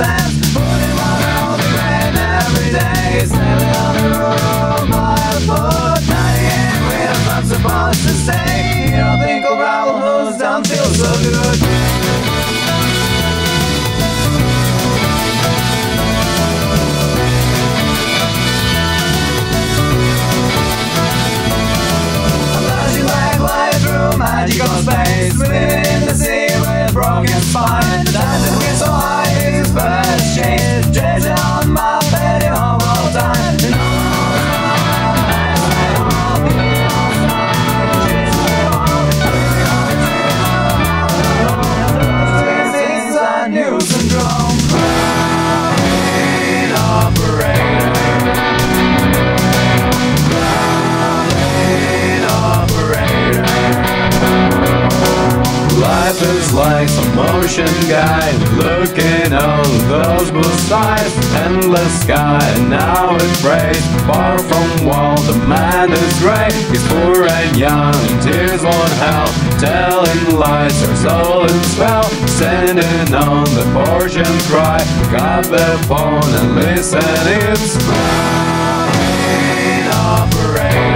sense Putting one on the rain every day Sailing on the road, my foot 98 wheels, I'm supposed to say. You don't think about hose down feels so good ocean guide Looking on those blue skies Endless sky and now it breaks Far from wall the man is great He's poor and young and tears won't help Telling lies her soul in spell Sending on the portion cry. Got the phone and listen it's Brain operator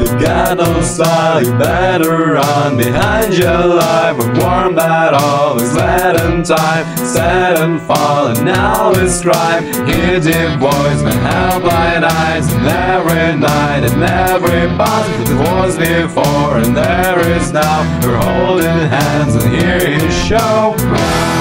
no job, you got style, you better run behind your life. We're warm that always let in time, set and fall, and now it's crime. Hear deep voice, my helpline eyes, and every night and every bus. There was before and there is now. We're holding hands and here is show.